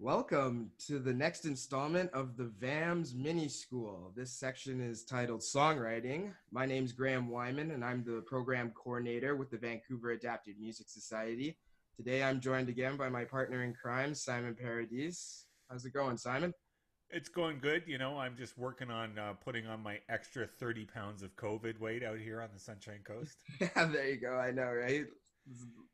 Welcome to the next installment of the VAMS Mini School. This section is titled Songwriting. My name is Graham Wyman, and I'm the program coordinator with the Vancouver Adapted Music Society. Today, I'm joined again by my partner in crime, Simon Paradis. How's it going, Simon? It's going good. You know, I'm just working on uh, putting on my extra 30 pounds of COVID weight out here on the Sunshine Coast. Yeah, there you go. I know, right?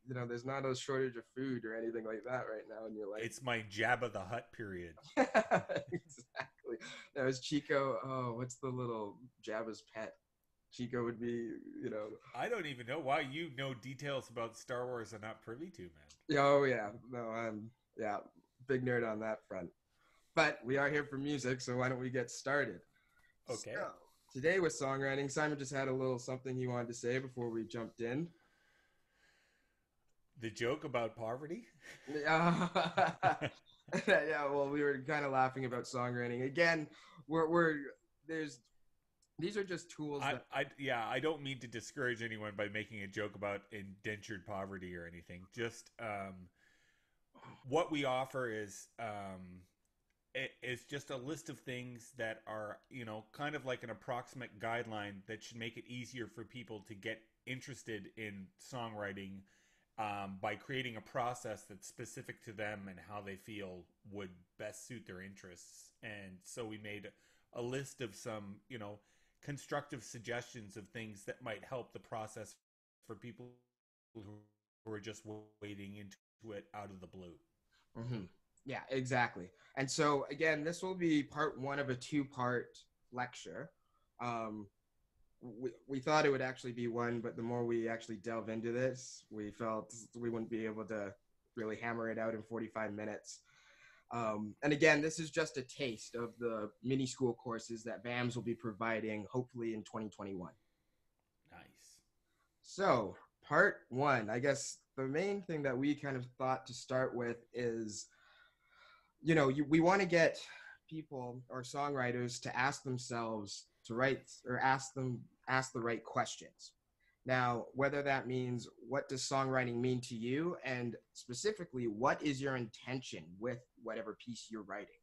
You know, there's not a shortage of food or anything like that right now in your life. It's my Jabba the Hutt period. exactly. Now, is Chico, oh, what's the little Jabba's pet? Chico would be, you know. I don't even know why you know details about Star Wars I'm not privy to, man. Oh, yeah. No, I'm, yeah, big nerd on that front. But we are here for music, so why don't we get started? Okay. So, today with songwriting, Simon just had a little something he wanted to say before we jumped in. The joke about poverty? Yeah. well, we were kind of laughing about songwriting. Again, we're, we're there's these are just tools I, that I, yeah, I don't mean to discourage anyone by making a joke about indentured poverty or anything. Just um, what we offer is um, it, it's just a list of things that are you know kind of like an approximate guideline that should make it easier for people to get interested in songwriting um, by creating a process that's specific to them and how they feel would best suit their interests. And so we made a list of some, you know, constructive suggestions of things that might help the process for people who are just wading into it out of the blue. Mhm. Yeah, exactly. And so again, this will be part one of a two-part lecture. Um, we, we thought it would actually be one, but the more we actually delve into this, we felt we wouldn't be able to really hammer it out in 45 minutes. Um, and again, this is just a taste of the mini school courses that VAMS will be providing hopefully in 2021. Nice. So, part one, I guess the main thing that we kind of thought to start with is, you know, you, we want to get people or songwriters to ask themselves to write or ask them ask the right questions. Now, whether that means what does songwriting mean to you, and specifically, what is your intention with whatever piece you're writing?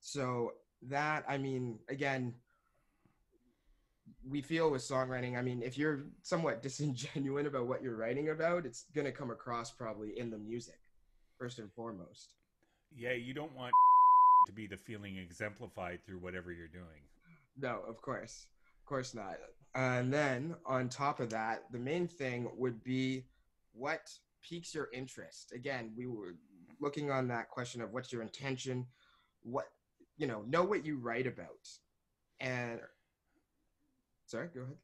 So that I mean, again, we feel with songwriting, I mean, if you're somewhat disingenuous about what you're writing about, it's going to come across probably in the music, first and foremost. Yeah, you don't want to be the feeling exemplified through whatever you're doing. No, of course. Of course not. And then on top of that, the main thing would be what piques your interest. Again, we were looking on that question of what's your intention, what, you know, know what you write about. And, sorry, go ahead.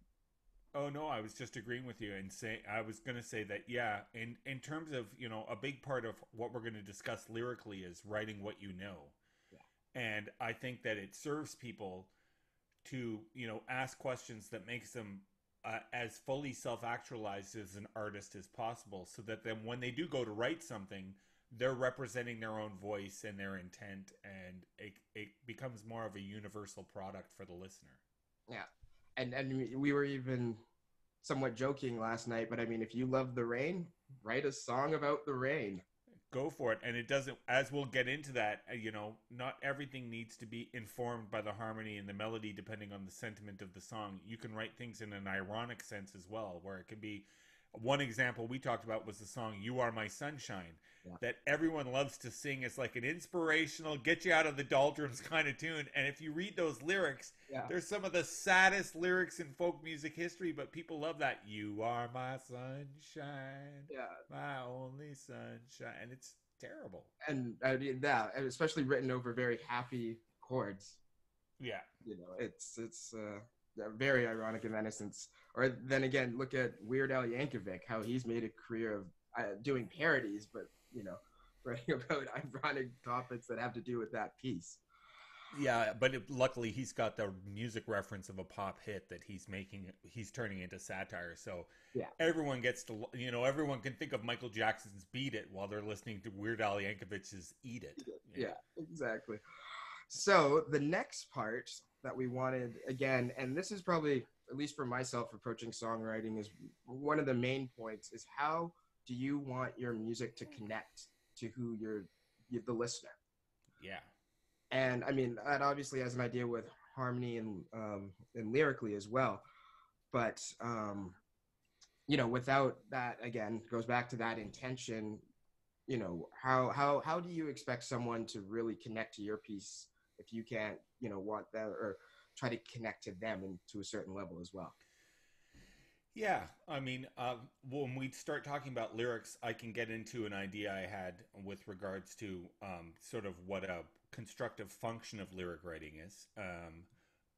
Oh no, I was just agreeing with you and say I was going to say that yeah, in in terms of, you know, a big part of what we're going to discuss lyrically is writing what you know. Yeah. And I think that it serves people to, you know, ask questions that makes them uh, as fully self-actualized as an artist as possible so that then when they do go to write something, they're representing their own voice and their intent and it, it becomes more of a universal product for the listener. Yeah. And and we were even somewhat joking last night, but I mean, if you love the rain, write a song about the rain. Go for it. And it doesn't as we'll get into that uh, you know not everything needs to be informed by the harmony and the melody depending on the sentiment of the song. You can write things in an ironic sense as well where it can be one example we talked about was the song you are my sunshine Yeah. that everyone loves to sing It's like an inspirational get you out of the doldrums kind of tune and if you read those lyrics Yeah. they're some of the saddest lyrics in folk music history but people love that you are my sunshine Yeah. my only sunshine, and it's terrible. And I mean, that, and especially written over very happy chords. Yeah, you know it's it's uh, very ironic in that instance or then again look at weird al yankovic how he's made a career of uh, doing parodies but you know writing about ironic topics that have to do with that piece yeah, but it, luckily he's got the music reference of a pop hit that he's making. He's turning into satire, so Yeah. everyone gets to you know everyone can think of Michael Jackson's "Beat It" while they're listening to Weird Al Yankovic's "Eat It." know? yeah exactly so the next part that we wanted again and this is probably at least for myself approaching songwriting is one of the main points is how do you want your music to connect to who you're, you, the listener. Yeah. And I mean, that obviously has an idea with harmony and um, and lyrically as well, but um, you know, without that, again, goes back to that intention. You know, how how how do you expect someone to really connect to your piece if you can't, you know, want that or try to connect to them and to a certain level as well? Yeah, I mean, uh, when we start talking about lyrics, I can get into an idea I had with regards to um, sort of what a constructive function of lyric writing is. Um,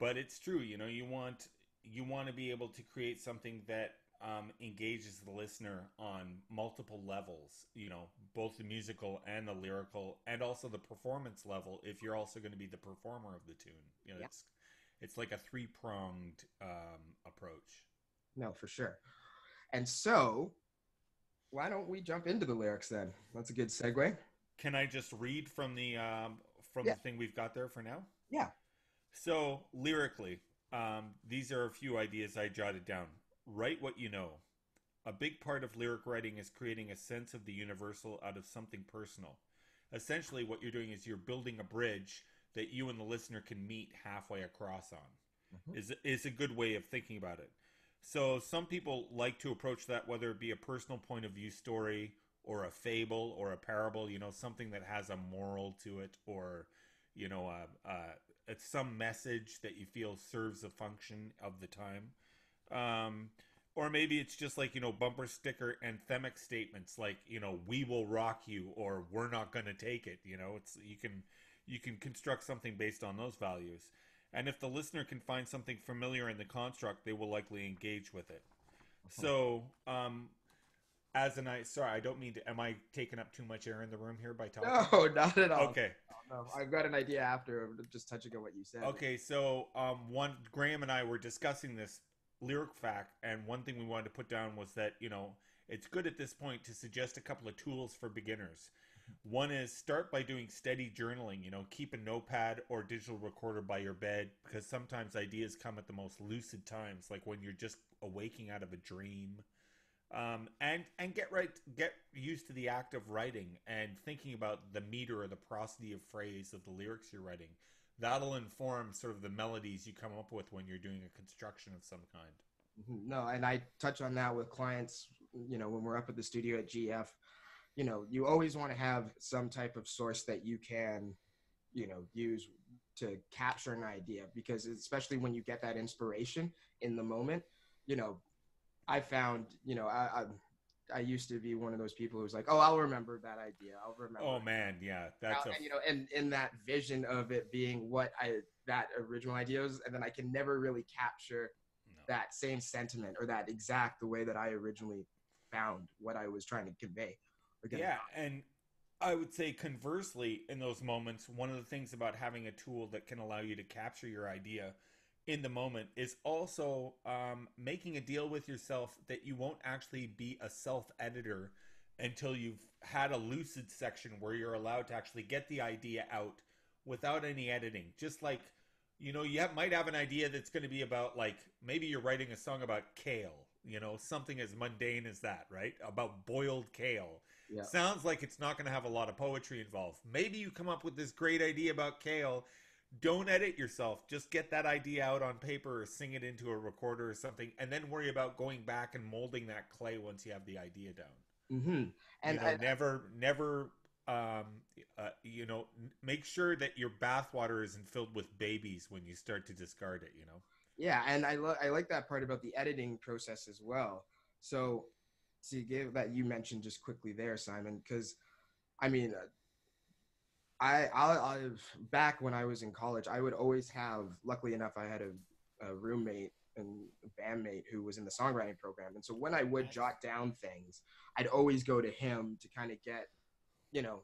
but it's true, you know, you want you want to be able to create something that um, engages the listener on multiple levels. You know, both the musical and the lyrical, and also the performance level. If you're also going to be the performer of the tune, you know, yeah. it's it's like a three pronged um, approach. No, for sure. And so, why don't we jump into the lyrics then? That's a good segue. Can I just read from the um, from yeah. the thing we've got there for now? Yeah. So lyrically, um, these are a few ideas I jotted down. Write what you know. A big part of lyric writing is creating a sense of the universal out of something personal. Essentially, what you're doing is you're building a bridge that you and the listener can meet halfway across on. Mm-hmm. Is is a good way of thinking about it. So some people like to approach that whether it be a personal point of view story or a fable or a parable, you know, something that has a moral to it or you know, uh, uh, it's some message that you feel serves a function of the time. Um, or maybe it's just like, you know, bumper sticker anthemic statements like, you know, we will rock you or we're not going to take it, you know, it's you can you can construct something based on those values. And if the listener can find something familiar in the construct, they will likely engage with it. So, um, as an I sorry, I don't mean to. Am I taking up too much air in the room here by talking? No, not at all. Okay. No, I've got an idea after just touching on what you said. Okay, so um, one Graham and I were discussing this lyric fact, and one thing we wanted to put down was that you know it's good at this point to suggest a couple of tools for beginners. One is start by doing steady journaling. You know, keep a notepad or digital recorder by your bed because sometimes ideas come at the most lucid times, like when you're just awaking out of a dream um, and and get right get used to the act of writing and thinking about the meter or the prosody of phrase of the lyrics you're writing that'll inform sort of the melodies you come up with when you're doing a construction of some kind mm-hmm. no and i touch on that with clients you know when we're up at the studio at gf you know you always want to have some type of source that you can you know use to capture an idea because especially when you get that inspiration in the moment you know I found, you know, I, I, I used to be one of those people who's like, oh, I'll remember that idea. I'll remember. Oh man, yeah, that's a... and, you know, and in that vision of it being what I that original idea was, and then I can never really capture no. that same sentiment or that exact the way that I originally found what I was trying to convey. Yeah, and I would say conversely, in those moments, one of the things about having a tool that can allow you to capture your idea in the moment is also um, making a deal with yourself that you won't actually be a self editor until you've had a lucid section where you're allowed to actually get the idea out without any editing. Just like, you know, you have, might have an idea that's going to be about, like, maybe you're writing a song about kale, you know, something as mundane as that, right? About boiled kale. Yeah. Sounds like it's not going to have a lot of poetry involved. Maybe you come up with this great idea about kale don't edit yourself. Just get that idea out on paper or sing it into a recorder or something, and then worry about going back and molding that clay once you have the idea down. Mm-hmm. And you know, I, never, never, um, uh, you know, make sure that your bathwater isn't filled with babies when you start to discard it. You know. Yeah, and I lo- I like that part about the editing process as well. So, give that you mentioned just quickly there, Simon, because I mean, uh, I, I, I back when I was in college, I would always have. Luckily enough, I had a, a roommate and bandmate who was in the songwriting program, and so when I would jot down things, I'd always go to him to kind of get, you know,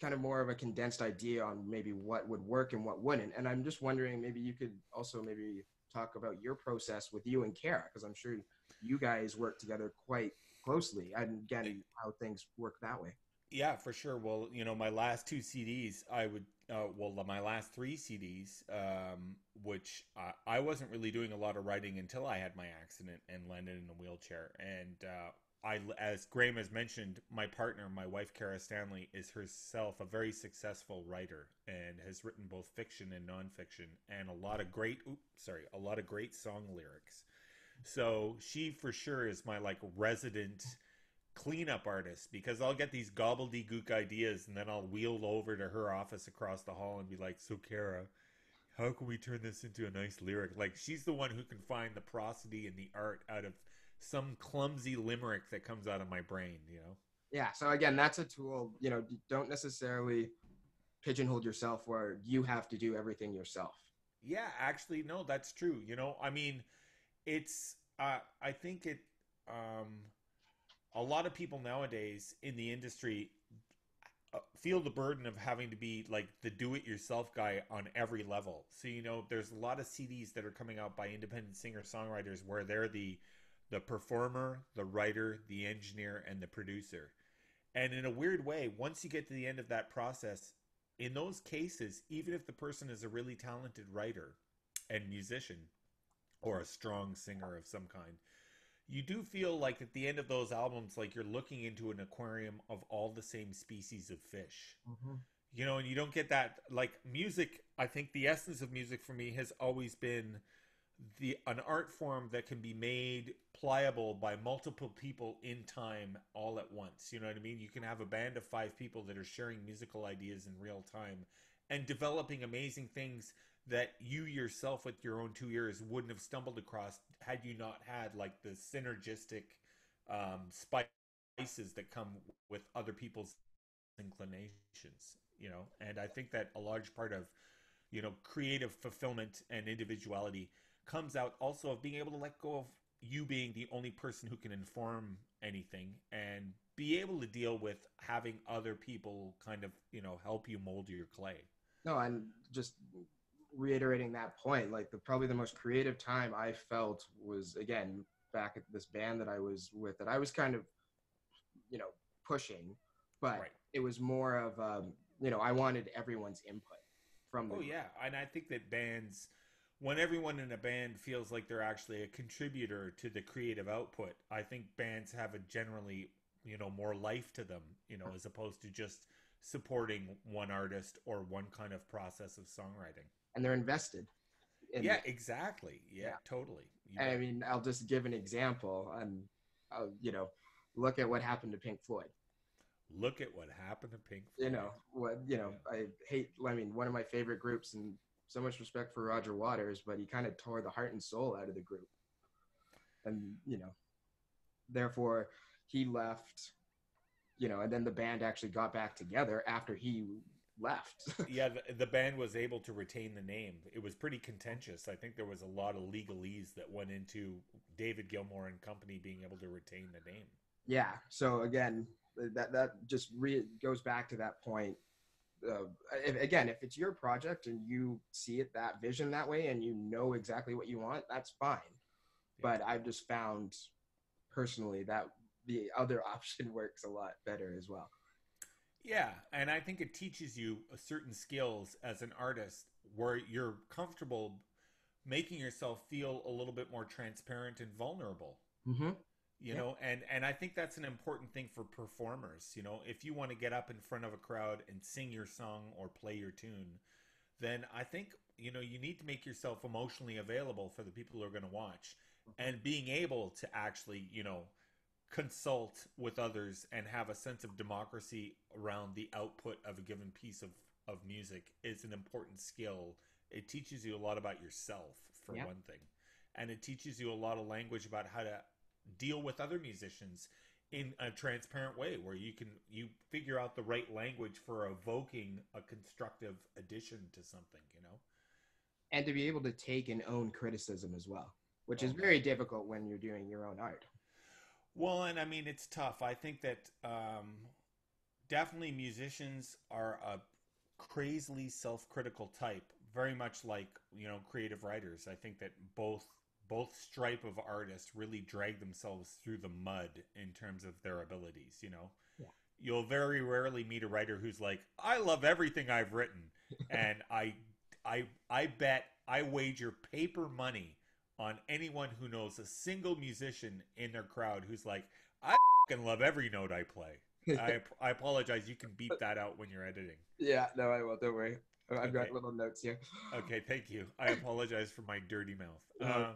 kind of more of a condensed idea on maybe what would work and what wouldn't. And I'm just wondering, maybe you could also maybe talk about your process with you and Kara, because I'm sure you guys work together quite closely, and again, how things work that way. Yeah, for sure. Well, you know, my last two CDs, I would, uh, well, my last three CDs, um, which I, I, wasn't really doing a lot of writing until I had my accident and landed in a wheelchair. And uh, I, as Graham has mentioned, my partner, my wife Kara Stanley, is herself a very successful writer and has written both fiction and nonfiction, and a lot of great, oops, sorry, a lot of great song lyrics. So she for sure is my like resident cleanup artist because I'll get these gobbledygook ideas and then I'll wheel over to her office across the hall and be like, "So Kara, how can we turn this into a nice lyric?" Like she's the one who can find the prosody and the art out of some clumsy limerick that comes out of my brain, you know. Yeah, so again, that's a tool, you know, don't necessarily pigeonhole yourself where you have to do everything yourself. Yeah, actually no, that's true. You know, I mean, it's uh I think it um a lot of people nowadays in the industry uh, feel the burden of having to be like the do-it-yourself guy on every level. So you know, there's a lot of CDs that are coming out by independent singer-songwriters where they're the the performer, the writer, the engineer, and the producer. And in a weird way, once you get to the end of that process, in those cases, even if the person is a really talented writer and musician or a strong singer of some kind, you do feel like at the end of those albums, like you're looking into an aquarium of all the same species of fish. Mm-hmm. You know, and you don't get that like music. I think the essence of music for me has always been the an art form that can be made pliable by multiple people in time all at once. You know what I mean? You can have a band of five people that are sharing musical ideas in real time and developing amazing things that you yourself with your own two ears wouldn't have stumbled across had you not had like the synergistic um, spices that come with other people's inclinations you know? And i think that a large part of you know creative fulfillment and individuality comes out also of being able to let go of you being the only person who can inform anything and be able to deal with having other people kind of you know help you mold your clay. No and just reiterating that point, like the probably the most creative time I felt was again back at this band that I was with that I was kind of, you know, pushing, but right. it was more of um, you know I wanted everyone's input from. The oh yeah, and I think that bands, when everyone in a band feels like they're actually a contributor to the creative output, I think bands have a generally you know more life to them, you know, as opposed to just supporting one artist or one kind of process of songwriting and they're invested. yeah, exactly. Yeah, yeah. totally. I mean, I'll just give an example, and uh, you know, look at what happened to Pink Floyd. Look at what happened to Pink Floyd. You know what? You know, yeah. I hate. I mean, one of my favorite groups, and so much respect for Roger Waters, but he kind of tore the heart and soul out of the group, and you know, therefore he left. You know, and then the band actually got back together after he left. yeah, the, the, band was able to retain the name. It was pretty contentious. I think there was a lot of legalese that went into David Gilmour and company being able to retain the name. Yeah. So again, that that just re- goes back to that point. Uh, if, again, if it's your project and you see it that vision that way, and you know exactly what you want, that's fine. Yeah. But I've just found personally that the other option works a lot better as well. Yeah, and I think it teaches you certain skills as an artist where you're comfortable making yourself feel a little bit more transparent and vulnerable. Mm-hmm. You yeah. know, and and I think that's an important thing for performers. You know, if you want to get up in front of a crowd and sing your song or play your tune, then I think you know you need to make yourself emotionally available for the people who are going to watch, and being able to actually you know consult with others and have a sense of democracy around the output of a given piece of, of music is an important skill. It teaches you a lot about yourself, for one thing. And it teaches you a lot of language about how to deal with other musicians in a transparent way where you can you figure out the right language for evoking a constructive addition to something you know and to be able to take and own criticism as well which is oh, very difficult when you're doing your own art well, and I mean, it's tough. I think that um, definitely musicians are a crazily self-critical type, very much like you know creative writers. I think that both both stripe of artists really drag themselves through the mud in terms of their abilities. You know, yeah. you'll very rarely meet a writer who's like, "I love everything I've written," and I, I, I bet I wager paper money on anyone who knows a single musician in their crowd who's like, I fucking love every note I play. I I apologize. You can beep that out when you're editing. yeah, no, I will. Don't worry. I've got little notes here. Okay, thank you. I apologize for my dirty mouth. No. Uh,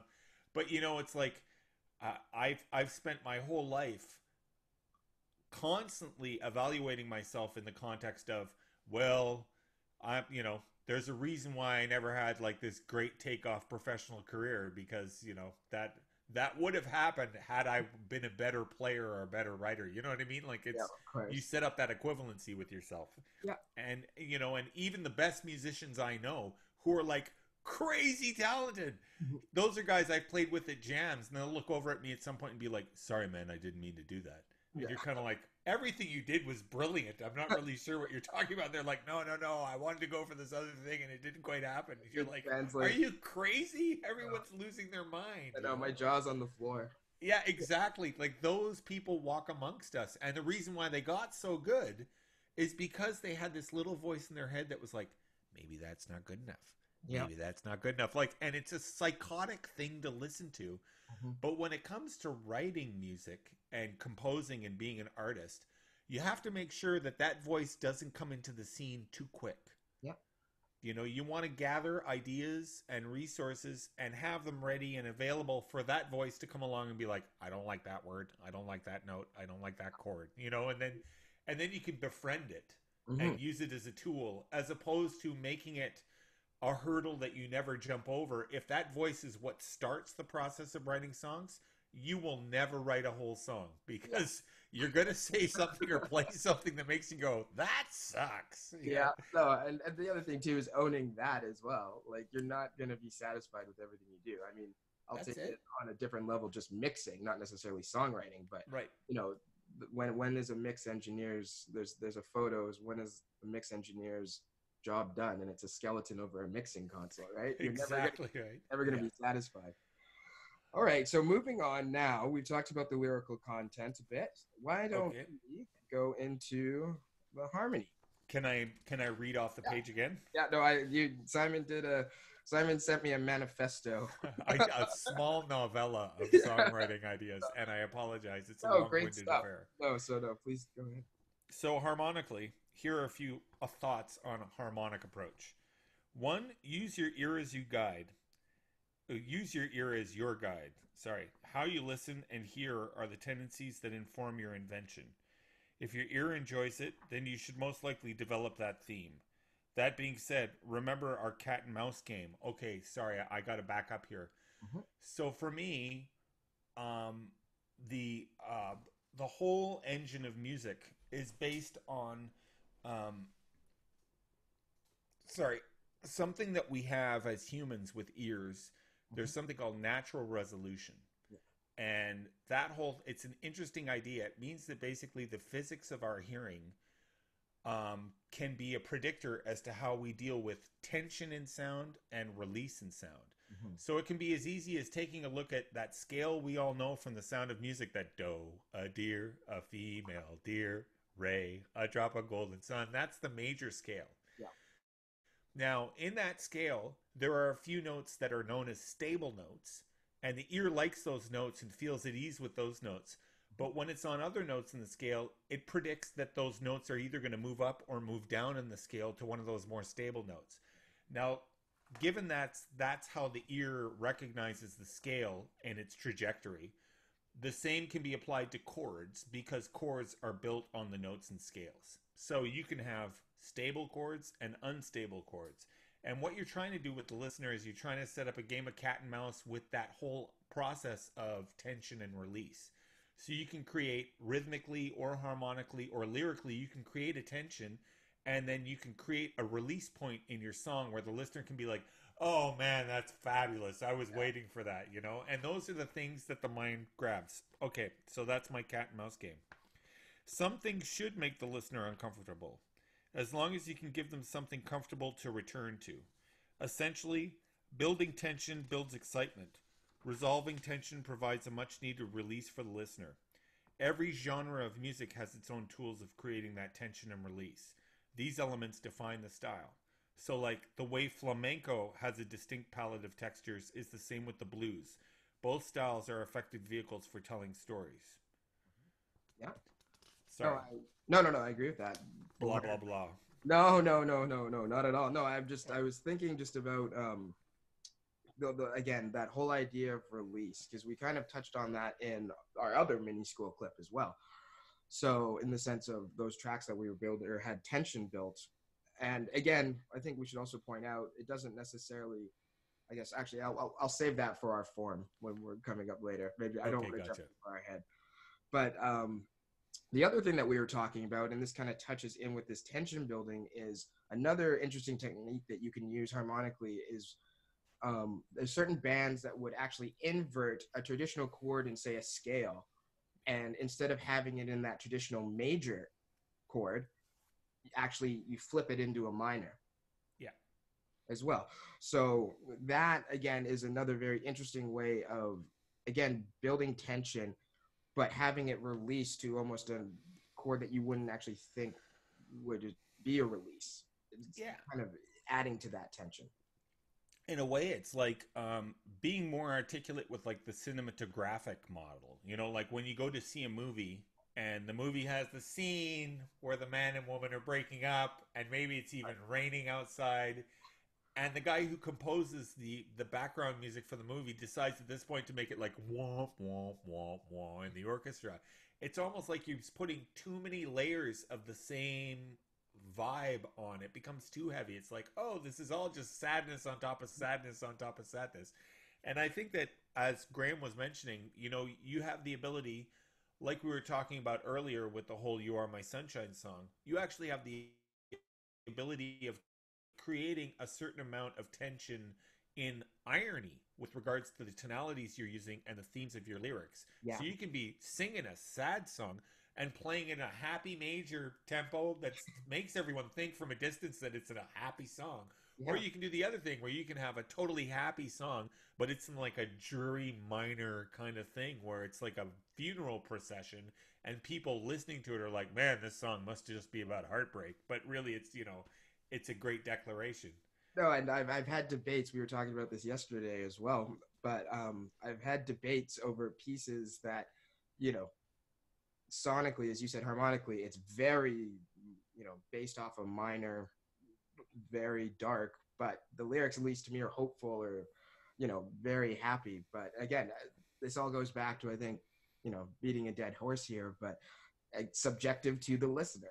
but you know, it's like uh, I've I've spent my whole life constantly evaluating myself in the context of, well, I'm you know, there's a reason why I never had like this great takeoff professional career because you know that that would have happened had I been a better player or a better writer. You know what I mean? Like it's yeah, you set up that equivalency with yourself. Yeah. And you know, and even the best musicians I know who are like crazy talented, Mhm. those are guys I played with at jams, and they'll look over at me at some point and be like, "Sorry, man, I didn't mean to do that." And Yeah. you're kind of like, "Everything you did was brilliant. I'm not really sure what you're talking about." They're like, "No, no, no. I wanted to go for this other thing, and it didn't quite happen." You're It like, "Are you crazy? Everyone's losing their mind." I you know my jaw's on the floor. Yeah, exactly. Like those people walk amongst us. And the reason why they got so good is because they had this little voice in their head that was like, maybe that's not good enough. Yeah. Maybe that's not good enough. Like, and it's a psychotic thing to listen to. Mhm. But when it comes to writing music and composing and being an artist, you have to make sure that that voice doesn't come into the scene too quick. Yeah. You know, you want to gather ideas and resources and have them ready and available for that voice to come along and be like, I don't like that word, I don't like that note, I don't like that chord, you know, and then and then you can befriend it Mhm. and use it as a tool as opposed to making it a hurdle that you never jump over. If that voice is what starts the process of writing songs, you will never write a whole song because you're going to say something or play something that makes you go, that sucks. You Yeah, know? no, and, and the other thing too is owning that as well. Like you're not gonna be satisfied with everything you do. I mean, I'll That's take it. it. on a different level, just mixing, not necessarily songwriting, but Right. you know, when when is a mix engineer's there's there's a photos when is the mix engineer's job done, and it's a skeleton over a mixing console, right? You're never gonna, Exactly right. never gonna Yeah. be satisfied. All right, so moving on now, we've talked about the lyrical content a bit. Why don't Okay. we go into the harmony? Can I can I read off the Yeah. page again? Yeah, no, I you Simon did a Simon sent me a manifesto. I, a small novella of songwriting ideas, and I apologize. It's a Oh, great long-winded stuff. affair. No, so no, please go ahead. So harmonically, here are a few thoughts on a harmonic approach. One, use your ear as you guide. Uh, Use your ear as your guide. Sorry. How you listen and hear are the tendencies that inform your invention. If your ear enjoys it, then you should most likely develop that theme. That being said, remember our cat and mouse game. Okay, sorry, I got to back up here. Mhm. So for me, um, the uh, the whole engine of music is based on, um, sorry, something that we have as humans with ears. There's something called natural resolution. Yeah. And that whole, it's an interesting idea. It means that basically the physics of our hearing um, can be a predictor as to how we deal with tension in sound and release in sound. So it can be as easy as taking a look at that scale we all know from the sound of music that do, a deer, a female deer, ray, a drop of golden sun. That's the major scale. Now, in that scale, there are a few notes that are known as stable notes, and the ear likes those notes and feels at ease with those notes. But when it's on other notes in the scale, it predicts that those notes are either going to move up or move down in the scale to one of those more stable notes. Now, given that's that's how the ear recognizes the scale and its trajectory, the same can be applied to chords because chords are built on the notes and scales. So you can have stable chords and unstable chords. And what you're trying to do with the listener is you're trying to set up a game of cat and mouse with that whole process of tension and release. So you can create rhythmically or harmonically or lyrically, you can create a tension and then you can create a release point in your song where the listener can be like, "Oh man, that's fabulous! I was waiting for that," you know. And those are the things that the mind grabs. Okay, so that's my cat and mouse game. Some things should make the listener uncomfortable, as long as you can give them something comfortable to return to. Essentially, building tension builds excitement. Resolving tension provides a much needed release for the listener. Every genre of music has its own tools of creating that tension and release. These elements define the style. So, like the way flamenco has a distinct palette of textures is the same with the blues. Both styles are effective vehicles for telling stories. Yeah. Sorry. No, I, no, no, no. I agree with that. blah blah blah. No, no, no, no, no, not at all. No, I'm just I was thinking just about um the, the again that whole idea of release because we kind of touched on that in our other mini school clip as well. So in the sense of those tracks that we were building or had tension built, and again, I think we should also point out it doesn't necessarily. I guess actually I'll, I'll, I'll save that for our form when we're coming up later. Maybe I don't Okay, want to gotcha. jump far ahead. But um, the other thing that we were talking about, and this kind of touches in with this tension building, is another interesting technique that you can use harmonically is um, there's certain bands that would actually invert a traditional chord in say a scale, and instead of having it in that traditional major chord, actually you flip it into a minor. Yeah. As well. So that again is another very interesting way of again building tension but having it released to almost a chord that you wouldn't actually think would be a release. It's Yeah. kind of adding to that tension. in a way it's like um, being more articulate with like the cinematographic model you know like when you go to see a movie and the movie has the scene where the man and woman are breaking up and maybe it's even raining outside and the guy who composes the the background music for the movie decides at this point to make it like womp womp womp womp in the orchestra. It's almost like you're putting too many layers of the same vibe on it becomes too heavy. It's like oh this is all just sadness on top of sadness on top of sadness. And i think that as graham was mentioning you know you have the ability like we were talking about earlier with the whole you are my sunshine song you actually have the ability of creating a certain amount of tension in irony with regards to the tonalities you're using and the themes of your lyrics Yeah. so you can be singing a sad song and playing in a happy major tempo that makes everyone think from a distance that it's a happy song. Or you can do the other thing where you can have a totally happy song, but it's in like a jury minor kind of thing where it's like a funeral procession and people listening to it are like, man, this song must just be about heartbreak. But really, it's, you know, it's a great declaration. No, and I've, I've had debates. We were talking about this yesterday as well. But um, I've had debates over pieces that, you know, sonically, as you said, harmonically, it's very, you know, based off a minor, very dark. But the lyrics, at least to me, are hopeful or, you know, very happy. But again, this all goes back to I think, you know, beating a dead horse here, but subjective to the listener.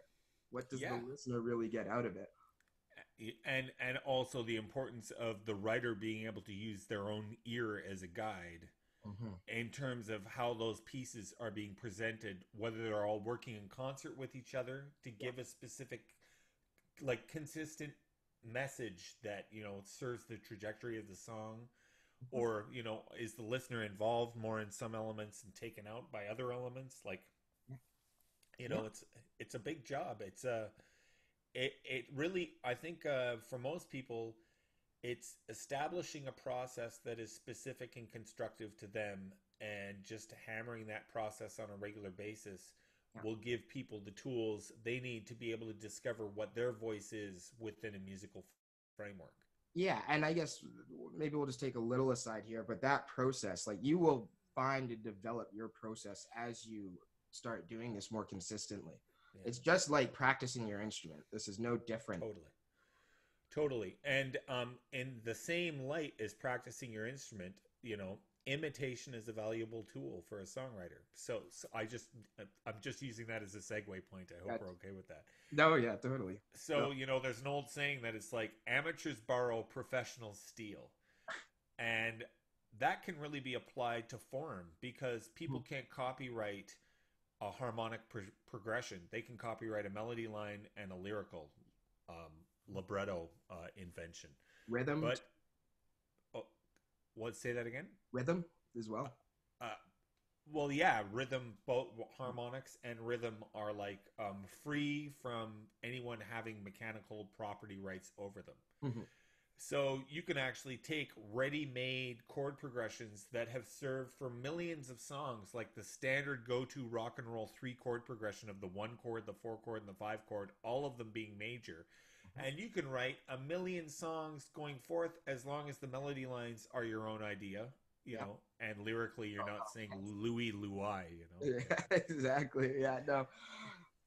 What does Yeah. the listener really get out of it? And and also the importance of the writer being able to use their own ear as a guide. Mm-hmm. in terms of how those pieces are being presented, whether they're all working in concert with each other to give a specific, like, consistent message that, you know, serves the trajectory of the song, mm-hmm. or, you know, is the listener involved more in some elements and taken out by other elements? Like, you know, Yeah. it's it's a big job. It's a, it, it really, I think, uh, for most people, it's establishing a process that is specific and constructive to them and just hammering that process on a regular basis Yeah. will give people the tools they need to be able to discover what their voice is within a musical framework Yeah, and I guess maybe we'll just take a little aside here, but that process, like you will find and develop your process as you start doing this more consistently. Yeah. It's just like practicing your instrument. This is no different. totally totally and um in the same light as practicing your instrument you know imitation is a valuable tool for a songwriter so, so i just i'm just using that as a segue point i hope That's- we're okay with that No, yeah, totally. So, you know, there's an old saying that it's like amateurs borrow, professionals steal. And that can really be applied to form because people can't copyright a harmonic pro- progression. They can copyright a melody line and a lyrical um, libretto uh, invention. Rhythm, But, oh, what, say that again? rhythm as well. Uh, well, yeah, rhythm, both harmonics and rhythm are like um, free from anyone having mechanical property rights over them. Mhm. So you can actually take ready-made chord progressions that have served for millions of songs, like the standard go-to rock and roll three-chord progression of the one chord, the four chord, and the five chord, all of them being major. Mm-hmm. And you can write a million songs going forth as long as the melody lines are your own idea you know, and lyrically you're not saying Louie Louie, you know. Yeah, exactly. Yeah, no,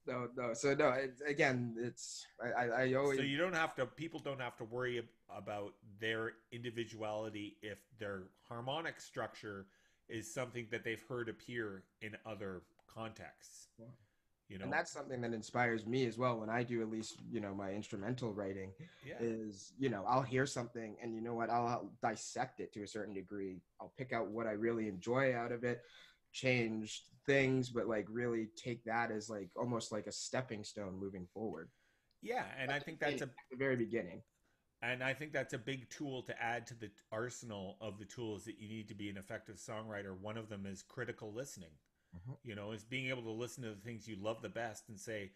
no, no. So no, it, again, it's I, I, always. So you don't have to. People don't have to worry about their individuality if their harmonic structure is something that they've heard appear in other contexts. Yeah. You know, and that's something that inspires me as well when I do at least you know my instrumental writing yeah, is you know I'll hear something and you know what I'll, I'll dissect it to a certain degree I'll pick out what I really enjoy out of it change things but like really take that as like almost like a stepping stone moving forward yeah, and I think that's a the very beginning And I think that's a big tool to add to the arsenal of the tools that you need to be an effective songwriter. One of them is critical listening. Mhm. You know, is being able to listen to the things you love the best and say,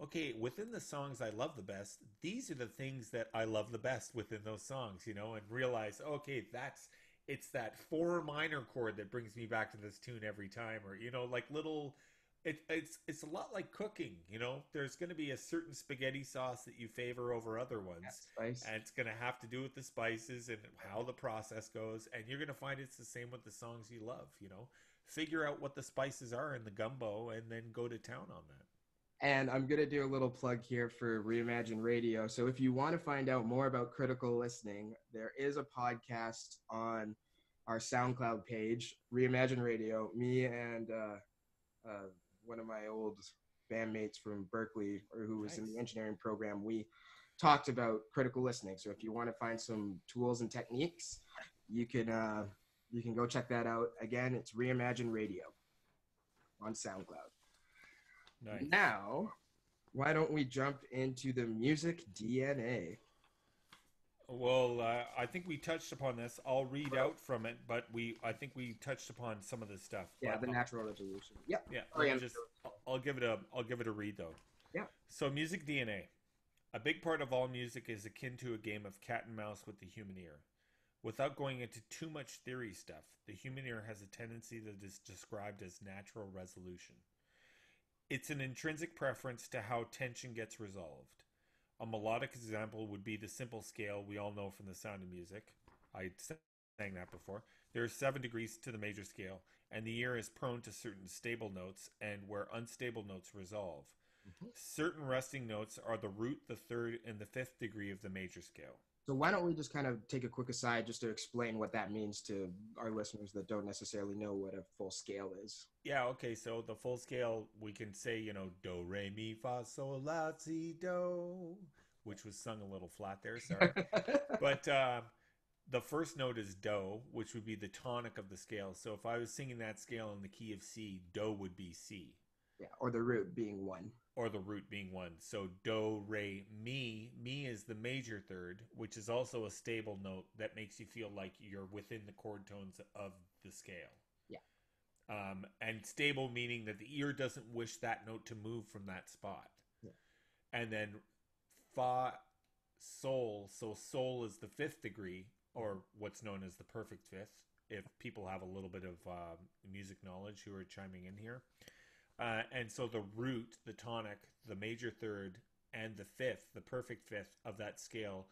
okay, within the songs I love the best, these are the things that I love the best within those songs, you know, and realize, okay, that's it's that four minor chord that brings me back to this tune every time, or you know, like little it, it's it's a lot like cooking, you know. There's going to be a certain spaghetti sauce that you favor over other ones, and it's going to have to do with the spices and how the process goes and you're going to find it's the same with the songs you love you know? Figure out what the spices are in the gumbo and then go to town on that And I'm going to do a little plug here for Reimagine Radio. So if you want to find out more about critical listening, there is a podcast on our SoundCloud page, Reimagine Radio. Me and uh, uh, one of my old bandmates from Berklee, or who was in the engineering program, we talked about critical listening. So if you want to find some tools and techniques, you can uh, you can go check that out. Again, it's Reimagine Radio on SoundCloud. Nice Now, why don't we jump into the music DNA? well uh, i think we touched upon this i'll read out from it but we i think we touched upon some of this stuff Yeah, But the I'll- natural resolution. Yep. Yeah, Oh, yeah. just I'll- I'll give it a I'll give it a read though. Yeah. So music DNA. A big part of all music is akin to a game of cat and mouse with the human ear. Without going into too much theory stuff, the human ear has a tendency that is described as natural resolution. It's an intrinsic preference to how tension gets resolved. A melodic example would be the simple scale we all know from the sound of music. I sang that before. There are seven degrees to the major scale, and the ear is prone to certain stable notes and where unstable notes resolve. Mhm. Certain resting notes are the root, the third, and the fifth degree of the major scale. So why don't we just kind of take a quick aside just to explain what that means to our listeners that don't necessarily know what a full scale is. Yeah, okay, so the full scale, we can say, you know, do, re, mi, fa, sol, la, si, do, which was sung a little flat there, sorry. but uh, the first note is do, which would be the tonic of the scale. So if I was singing that scale in the key of C, do would be C. yeah, or the root being one. Or the root being one. So do, re, mi. Mi is the major third, which is also a stable note that makes you feel like you're within the chord tones of the scale. Yeah. Um, and stable meaning that the ear doesn't wish that note to move from that spot. Yeah. And then fa, sol. So sol is the fifth degree, or what's known as the perfect fifth. If people have a little bit of um, music knowledge who are chiming in here. Uh, and so the root, the tonic, the major third, and the fifth, the perfect fifth of that scale,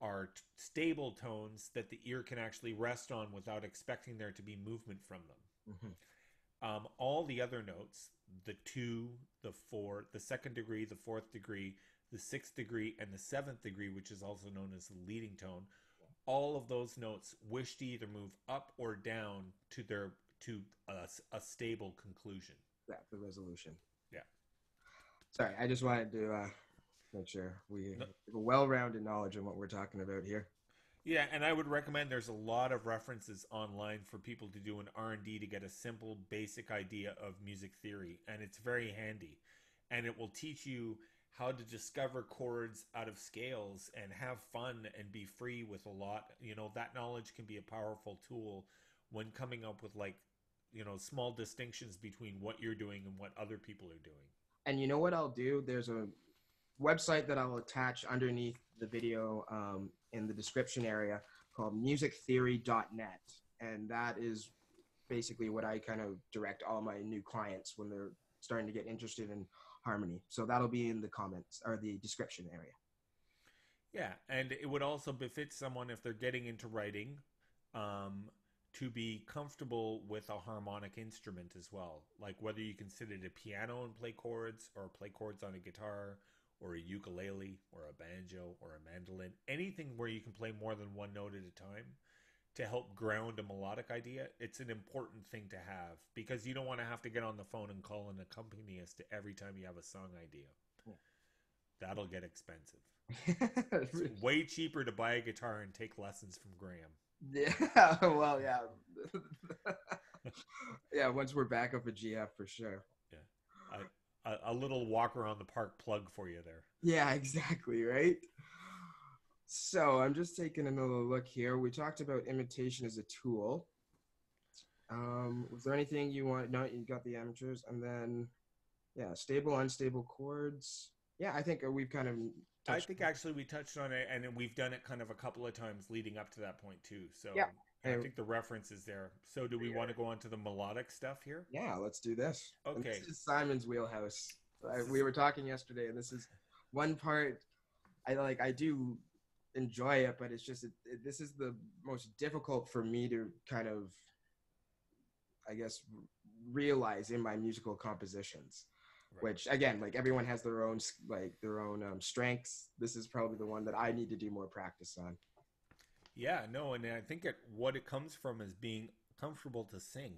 are t- stable tones that the ear can actually rest on without expecting there to be movement from them. Mhm. Um, all the other notes, the two, the four, the second degree, the fourth degree, the sixth degree, and the seventh degree, which is also known as the leading tone, all of those notes wish to either move up or down to their to a stable conclusion. Yeah, the resolution. Yeah. Sorry, I just wanted to uh, make sure we have a well-rounded knowledge on what we're talking about here. Yeah, and I would recommend there's a lot of references online for people to do an R&D to get a simple basic idea of music theory and it's very handy. And it will teach you how to discover chords out of scales and have fun and be free with a lot. You know, that knowledge can be a powerful tool when coming up with like, you know, small distinctions between what you're doing and what other people are doing. And you know what I'll do? There's a website that I'll attach underneath the video um, in the description area called musictheory.net. And that is basically what I kind of direct all my new clients when they're starting to get interested in harmony. So that'll be in the comments or the description area. Yeah, and it would also befit someone if they're getting into writing um, to be comfortable with a harmonic instrument as well. Like whether you can sit at a piano and play chords, or play chords on a guitar, or a ukulele, or a banjo, or a mandolin, anything where you can play more than one note at a time to help ground a melodic idea, it's an important thing to have because you don't want to have to get on the phone and call an accompanist every time you have a song idea. Yeah. That'll get expensive. it's way cheaper to buy a guitar and take lessons from Graham. Yeah, well, yeah. yeah, once we're back up at GF for sure. Yeah. A, a little walk around the park plug for you there. Yeah, exactly, right? So I'm just taking another look here. We talked about imitation as a tool. Um, was there anything you want? No, you got the amateurs, and then yeah, stable, unstable chords. Yeah, I think we've kind of. I think actually we touched on it, and we've done it kind of a couple of times leading up to that point too. So yeah, I think the reference is there. So do we yeah. want to go on to the melodic stuff here? Yeah, let's do this. Okay, this is Simon's wheelhouse. I, we were talking yesterday, and this is one part I like. I do enjoy it, but it's just it, it, this is the most difficult for me to kind of, I guess, realize in my musical compositions. Right. Which again, like everyone has their own like their own um, strengths. This is probably the one that I need to do more practice on. Yeah, no, and I think it, what it comes from is being comfortable to sing.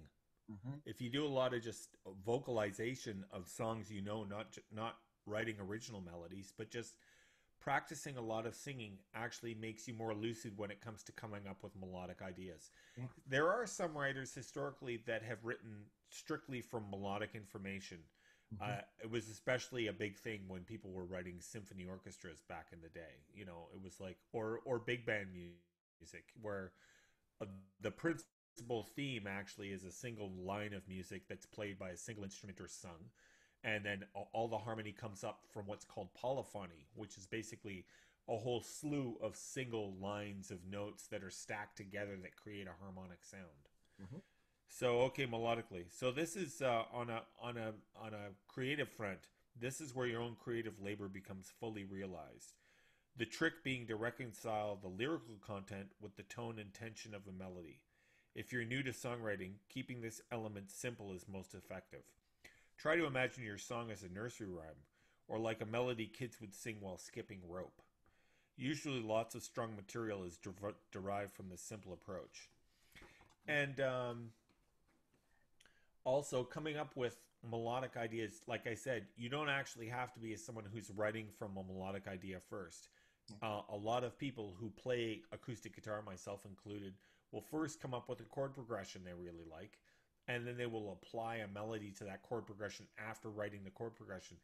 Mm-hmm. If you do a lot of just vocalization of songs you know, not not writing original melodies, but just practicing a lot of singing actually makes you more lucid when it comes to coming up with melodic ideas. Yeah. There are some writers historically that have written strictly from melodic information. Mm-hmm. Uh, it was especially a big thing when people were writing symphony orchestras back in the day. You know, it was like or or big band music where uh, the principal theme actually is a single line of music that's played by a single instrument or sung and then all the harmony comes up from what's called polyphony, which is basically a whole slew of single lines of notes that are stacked together that create a harmonic sound. Mm-hmm. So okay, melodically. So this is uh, on a on a on a creative front. This is where your own creative labor becomes fully realized. The trick being to reconcile the lyrical content with the tone and tension of a melody. If you're new to songwriting, keeping this element simple is most effective. Try to imagine your song as a nursery rhyme, or like a melody kids would sing while skipping rope. Usually, lots of strong material is der- derived from this simple approach. And um, also, coming up with melodic ideas, like I said, you don't actually have to be someone who's writing from a melodic idea first. Uh, a lot of people who play acoustic guitar, myself included, will first come up with a chord progression they really like and then they will apply a melody to that chord progression after writing the chord progression.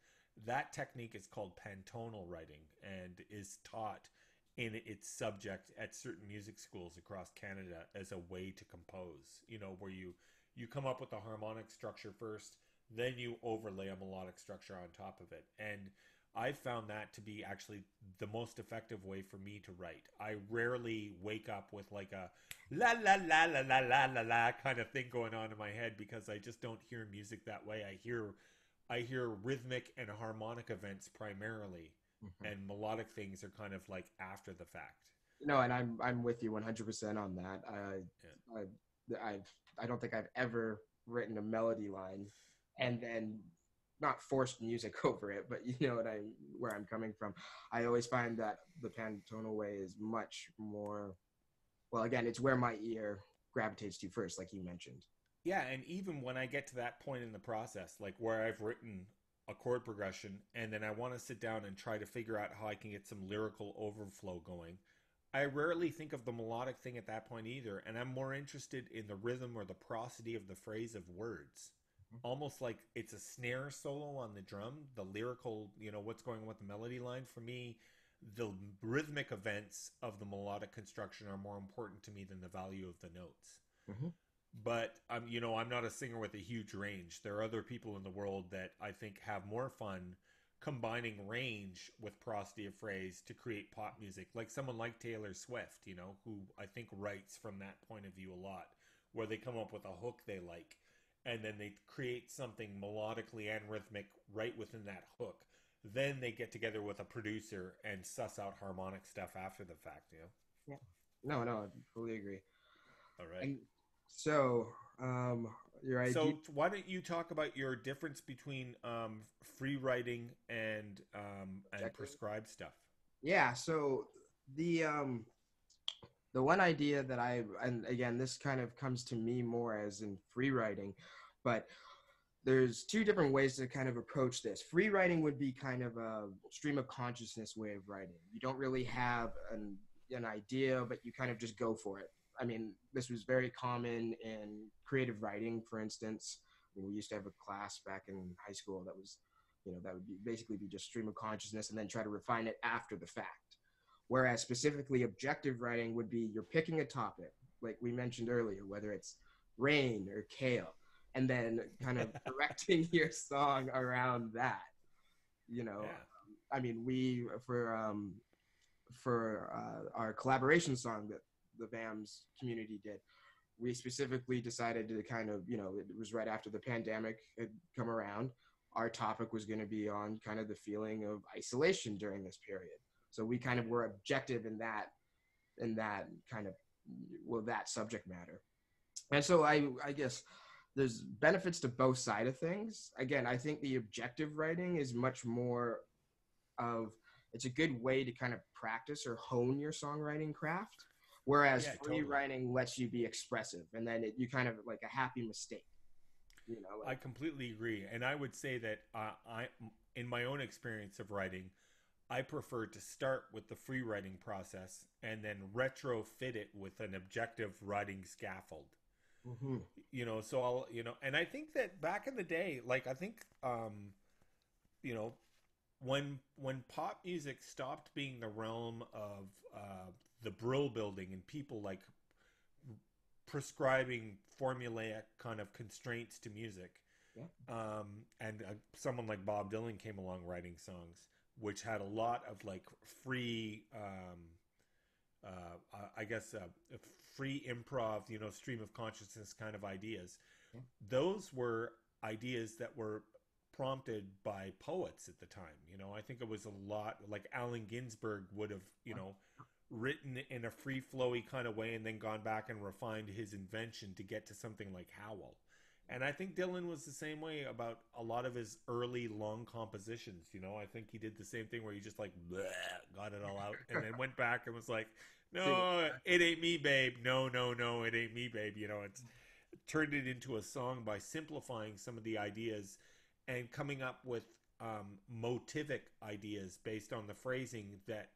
That technique is called pantonal writing and is taught in its subject at certain music schools across Canada as a way to compose. You know, where you you come up with a harmonic structure first, then you overlay a melodic structure on top of it. And I found that to be actually the most effective way for me to write. I rarely wake up with like a la la la la la la la la kind of thing going on in my head because I just don't hear music that way. I hear I hear rhythmic and harmonic events primarily, mm-hmm. and melodic things are kind of like after the fact. No, and I'm I'm with you 100% on that. I, yeah. I I've I don't think I've ever written a melody line and then not forced music over it, but you know what I where I'm coming from. I always find that the pantonal way is much more well again, it's where my ear gravitates to first, like you mentioned. Yeah, and even when I get to that point in the process, like where I've written a chord progression and then I want to sit down and try to figure out how I can get some lyrical overflow going. I rarely think of the melodic thing at that point either, and I'm more interested in the rhythm or the prosody of the phrase of words. Almost like it's a snare solo on the drum the lyrical you know what's going on with the melody line. For me the rhythmic events of the melodic construction are more important to me than the value of the notes. Mm-hmm. but i'm you know i'm not a singer with a huge range. There are other people in the world that i think have more fun combining range with prosody of phrase to create pop music like someone like taylor swift you know who i think writes from that point of view a lot where they come up with a hook they like and then they create something melodically and rhythmic right within that hook. Then they get together with a producer and suss out harmonic stuff after the fact. You know? Yeah. No, no, I fully agree. All right. And So, um, your idea. So why don't you talk about your difference between um, free writing and um, and prescribed stuff? Yeah. So the um, the one idea that I and again this kind of comes to me more as in free writing, but there's two different ways to kind of approach this. Free writing would be kind of a stream of consciousness way of writing. You don't really have an an idea, but you kind of just go for it. I mean, this was very common in creative writing, for instance. I mean, we used to have a class back in high school that was, you know, that would be basically be just stream of consciousness and then try to refine it after the fact. Whereas specifically objective writing would be you're picking a topic, like we mentioned earlier, whether it's rain or kale, and then kind of directing your song around that. You know, Yeah. I mean, we for um, for uh, our collaboration song that the VAMS community did, we specifically decided to kind of, you know, it was right after the pandemic had come around. Our topic was going to be on kind of the feeling of isolation during this period. So we kind of were objective in that, in that kind of, well, that subject matter. And so I, I guess there's benefits to both side of things. Again, I think the objective writing is much more of it's a good way to kind of practice or hone your songwriting craft whereas Yeah, free totally. writing lets you be expressive and then it, you kind of like a happy mistake you know I completely agree, and I would say that uh, I, in my own experience of writing, I prefer to start with the free writing process and then retrofit it with an objective writing scaffold. mhm. You know, so I'll you know, and I think that back in the day, like I think, um, you know, when when pop music stopped being the realm of uh, the Brill building and people like prescribing formulaic kind of constraints to music. Yeah. Um, and uh, someone like Bob Dylan came along writing songs, which had a lot of like free, um, uh, uh, I guess, uh, free improv, you know, stream of consciousness kind of ideas. Yeah. Those were ideas that were prompted by poets at the time. You know, I think it was a lot like Allen Ginsberg would have, you know, written in a free flowy kind of way and then gone back and refined his invention to get to something like Howl. And I think Dylan was the same way about a lot of his early long compositions. You know, I think he did the same thing where he just like bleh, got it all out and then went back and was like, "No, it ain't me, babe. No, no, no, it ain't me, babe." You know, it's turned it into a song by simplifying some of the ideas and coming up with um, motivic ideas based on the phrasing that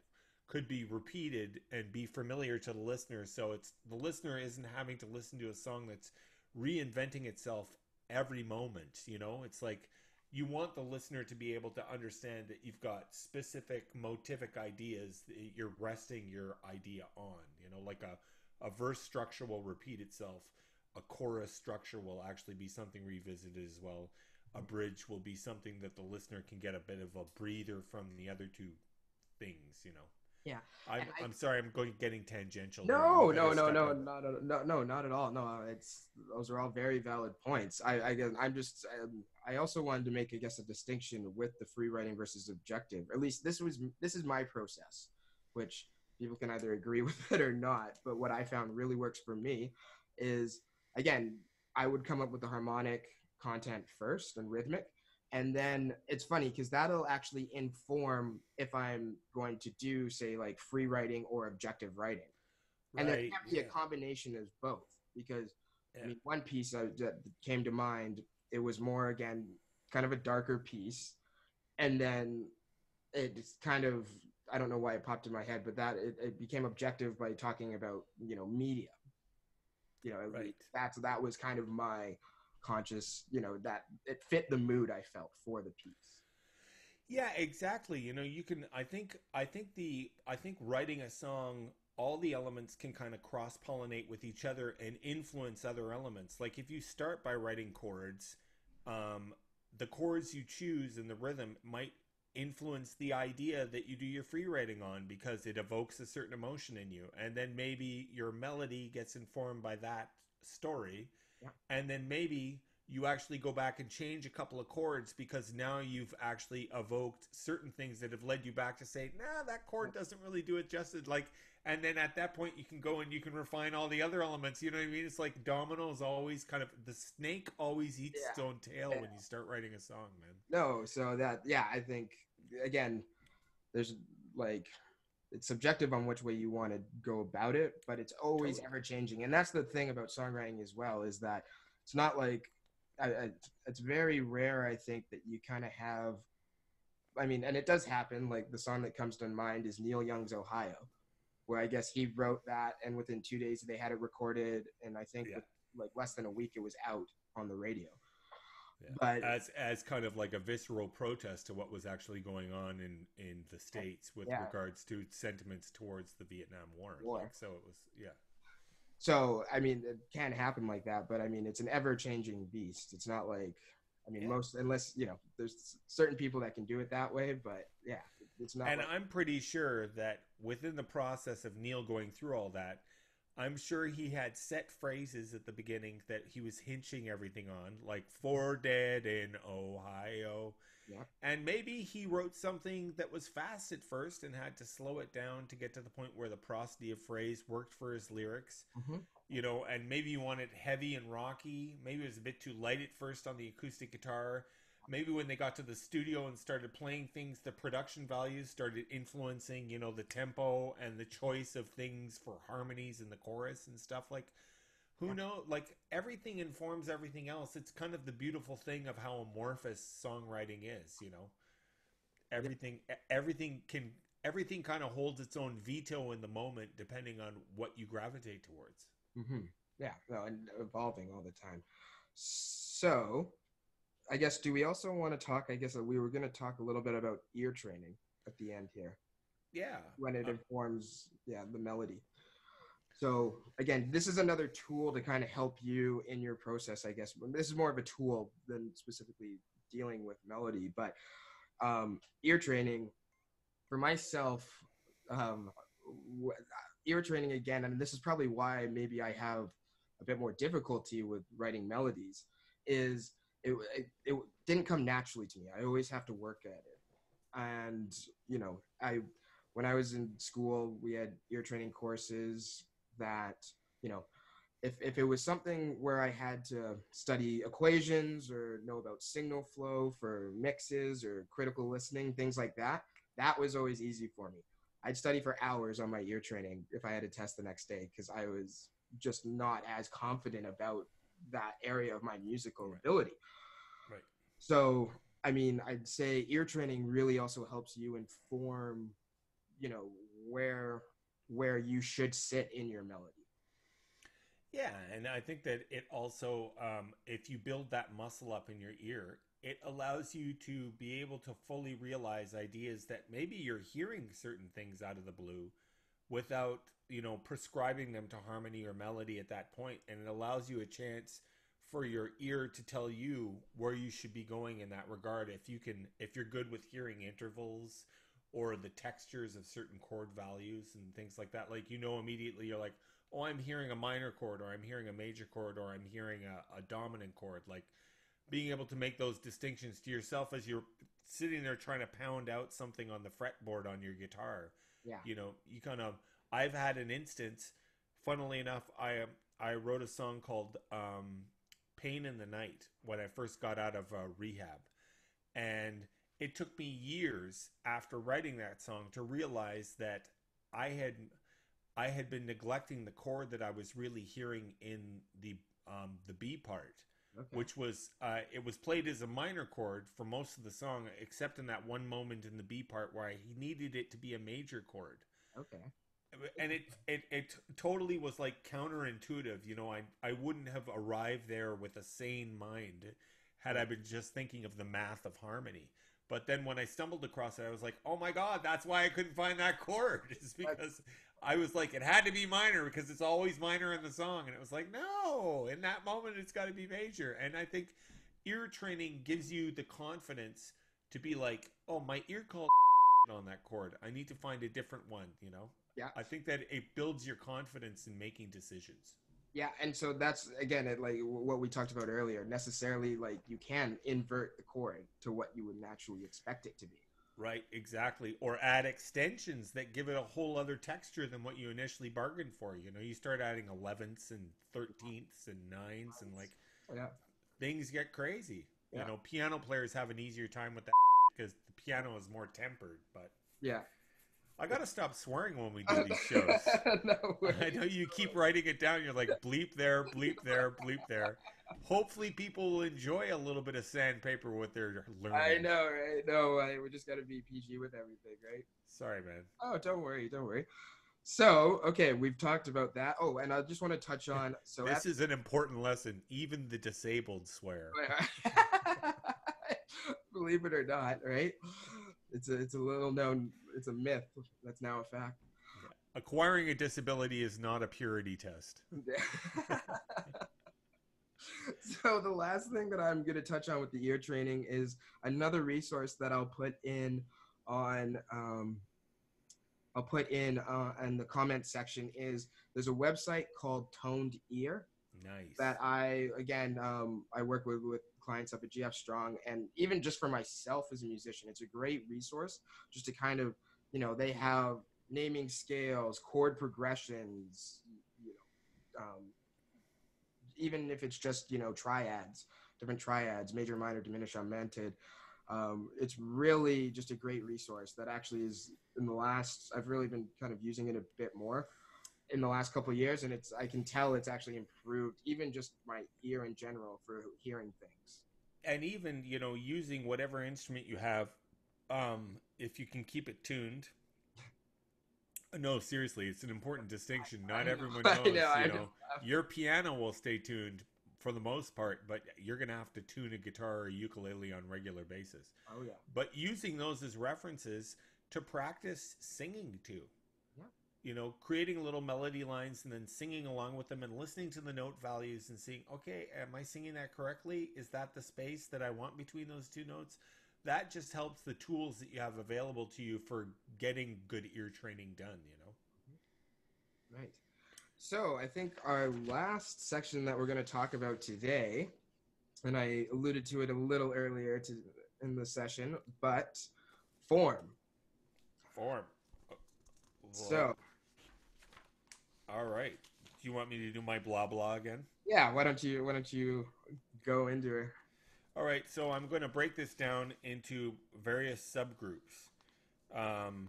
could be repeated and be familiar to the listener. So it's the listener isn't having to listen to a song that's reinventing itself every moment. You know, it's like you want the listener to be able to understand that you've got specific motivic ideas that you're resting your idea on. You know, like a, a verse structure will repeat itself, a chorus structure will actually be something revisited as well. A bridge will be something that the listener can get a bit of a breather from the other two things, you know. Yeah. I'm, I- I'm sorry, I'm going getting tangential. no no no no up. not at, no no not at all no it's those are all very valid points i I I'm just um, i also wanted to make i guess a distinction with the free writing versus objective at least this was this is my process which people can either agree with it or not but what i found really works for me is again i would come up with the harmonic content first and rhythmic and then it's funny because that'll actually inform if i'm going to do say like free writing or objective writing and there can't be a combination of both because Yeah. I mean, one piece that came to mind, it was more again kind of a darker piece, and then it's kind of I don't know why it popped in my head, but that it, it became objective by talking about you know media. You know, Right. that's that was kind of my conscious, you know, that it fit the mood I felt for the piece. Yeah, exactly. You know, you can I think I think the I think writing a song all the elements can kind of cross pollinate with each other and influence other elements. Like if you start by writing chords, um, the chords you choose and the rhythm might influence the idea that you do your free writing on because it evokes a certain emotion in you. And then maybe your melody gets informed by that story. Yeah. And then maybe you actually go back and change a couple of chords because now you've actually evoked certain things that have led you back to say, nah, that chord doesn't really do it justice. Like, and then at that point you can go and you can refine all the other elements. You know what I mean? It's like domino is always kind of the snake always eats Yeah. its own tail Yeah. when you start writing a song, man. No, so that yeah, I think again, there's like it's subjective on which way you want to go about it, but it's always Totally. ever changing, and that's the thing about songwriting as well is that it's not like I, I, it's very rare. I think that you kind of have. I mean, and it does happen. Like the song that comes to mind is Neil Young's "Ohio," where I guess he wrote that, and within two days they had it recorded, and I think Yeah. with, like less than a week it was out on the radio. Yeah. But as as kind of like a visceral protest to what was actually going on in in the states with Yeah. regards to sentiments towards the Vietnam War. War. Like, so it was yeah. So I mean, it can happen like that, but I mean, it's an ever-changing beast. It's not like, I mean, Yeah. most unless you know, there's certain people that can do it that way, but yeah, it's not. and like, I'm pretty sure that within the process of Neil going through all that, I'm sure he had set phrases at the beginning that he was hinching everything on, like "four dead in Ohio," Yeah. and maybe he wrote something that was fast at first and had to slow it down to get to the point where the prosody of phrase worked for his lyrics. Mhm. You know, and maybe you want it heavy and rocky. Maybe it was a bit too light at first on the acoustic guitar maybe when they got to the studio and started playing things the production values started influencing you know the tempo and the choice of things for harmonies in the chorus and stuff like who Yeah. know like everything informs everything else it's kind of the beautiful thing of how amorphous songwriting is you know everything e- everything can everything kind of holds its own veto in the moment depending on what you gravitate towards Mhm. yeah, no, and evolving all the time. So, I guess do we also want to talk? I guess that we were going to talk a little bit about ear training at the end here. yeah when it Uh, informs yeah the melody so again this is another tool to kind of help you in your process i guess this is more of a tool than specifically dealing with melody but um, ear training for myself um, w- ear training again and this is probably why maybe i have a bit more difficulty with writing melodies is it, it, it didn't come naturally to me i always have to work at it and you know i when I was in school, we had ear training courses that, you know, if, if it was something where I had to study equations or know about signal flow for mixes or critical listening, things like that, that was always easy for me. I'd study for hours on my ear training if I had a test the next day because I was just not as confident about that area of my musical Right. ability. right So, I mean, I'd say ear training really also helps you inform, you know, where where you should sit in your melody. Yeah, and I think that it also, um, if you build that muscle up in your ear, it allows you to be able to fully realize ideas that maybe you're hearing certain things out of the blue without, you know, prescribing them to harmony or melody at that point, and it allows you a chance for your ear to tell you where you should be going in that regard. If you can, if you're good with hearing intervals or the textures of certain chord values and things like that, like you know immediately, you're like oh, I'm hearing a minor chord, or I'm hearing a major chord, or I'm hearing a, a dominant chord. Like being able to make those distinctions to yourself as you're sitting there trying to pound out something on the fretboard on your guitar. Yeah. You know, you kind of. I've had an instance. Funnily enough, I um, I wrote a song called um, "Pain in the Night" when I first got out of uh, rehab, and it took me years after writing that song to realize that I had I had been neglecting the chord that I was really hearing in the um, the B part, Okay. which was uh, it was played as a minor chord for most of the song, except in that one moment in the B part where he needed it to be a major chord, okay. and it it it totally was like counterintuitive. You know, I I wouldn't have arrived there with a sane mind had I been just thinking of the math of harmony. But then when I stumbled across it, I was like, "Oh my god, that's why I couldn't find that chord." It's because I was like, it had to be minor because it's always minor in the song, and it was like, no, in that moment, it's got to be major. And I think ear training gives you the confidence to be like, "Oh, my ear called on that chord. I need to find a different one." You know? Yeah. I think that it builds your confidence in making decisions. Yeah, and so that's again it, like what we talked about earlier. Necessarily, like you can invert the chord to what you would naturally expect it to be. Right, exactly. Or add extensions that give it a whole other texture than what you initially bargained for. You know, you start adding 11ths and 13ths and 9s and like Yeah. things get crazy. Yeah. You know, piano players have an easier time with that because the piano is more tempered. But Yeah. I got to stop swearing when we do these shows. no way. I know you keep writing it down. You're like bleep there, bleep there, bleep there. Hopefully, people will enjoy a little bit of sandpaper with their learning. I know, right? No, I, we just got to be PG with everything, right? Sorry, man. Oh, don't worry, don't worry. So, okay, we've talked about that. Oh, and I just want to touch on. So This at- is an important lesson. Even the disabled swear. believe it or not, right? It's a it's a little known. It's a myth that's now a fact. Acquiring a disability is not a purity test. so the last thing that I'm going to touch on with the ear training is another resource that I'll put in on um, I'll put in uh, in the comment section is there's a website called Tone Dear Nice. that I again um, I work with with clients up at GF Strong and even just for myself as a musician it's a great resource just to kind of you know they have naming scales chord progressions you know um, even if it's just you know triads different triads major minor diminished augmented um, it's really just a great resource that actually is in the last I've really been kind of using it a bit more in the last couple years and it's i can tell it's actually improved even just my ear in general for hearing things. And even you know using whatever instrument you have, um, if you can keep it tuned. No, seriously, it's an important distinction. Not everyone knows. know, I you know. know, your piano will stay tuned for the most part, but you're gonna have to tune a guitar or a ukulele on regular basis. oh yeah But using those as references to practice singing to. Yeah. You know, creating little melody lines and then singing along with them and listening to the note values and seeing, okay, am I singing that correctly? Is that the space that I want between those two notes? That just helps the tools that you have available to you for getting good ear training done, you know? right so i think our last section that we're going to talk about today and i alluded to it a little earlier to in the session but form Form. so all right. Do you want me to do my blah blah again? yeah why don't you why don't you go into it All right, so I'm going to break this down into various subgroups. Um,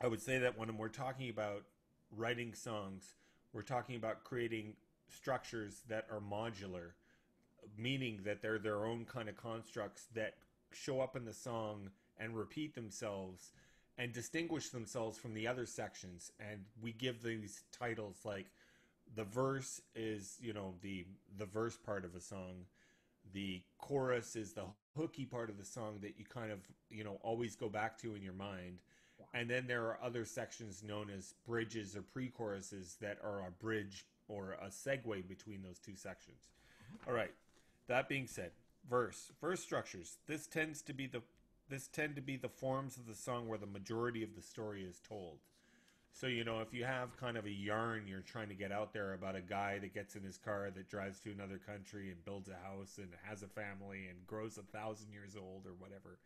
I would say that when we're talking about writing songs, we're talking about creating structures that are modular, meaning that they're their own kind of constructs that show up in the song and repeat themselves and distinguish themselves from the other sections. And we give these titles like the verse is, you know, the the verse part of a song the chorus is the hooky part of the song that you kind of you know always go back to in your mind. And then there are other sections known as bridges or pre-choruses that are a bridge or a segue between those two sections. Mm-hmm. All right. That being said verse verse structures. This tends to be the this tend to be the forms of the song where the majority of the story is told so you know if you have kind of a yarn you're trying to get out there about a guy that gets in his car that drives to another country and builds a house and has a family and grows a thousand years old or whatever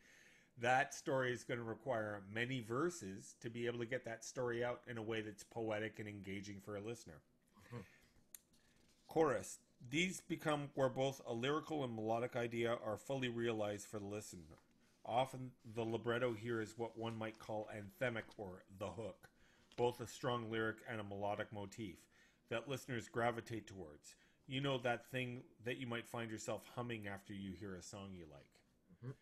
that story is going to require many verses to be able to get that story out in a way that's poetic and engaging for a listener. Hmm. Chorus. These become where both a lyrical and melodic idea are fully realized for the listener. Often the libretto here is what one might call anthemic or the hook both a strong lyric and a melodic motif that listeners gravitate towards. You know that thing that you might find yourself humming after you hear a song you like. Mhm.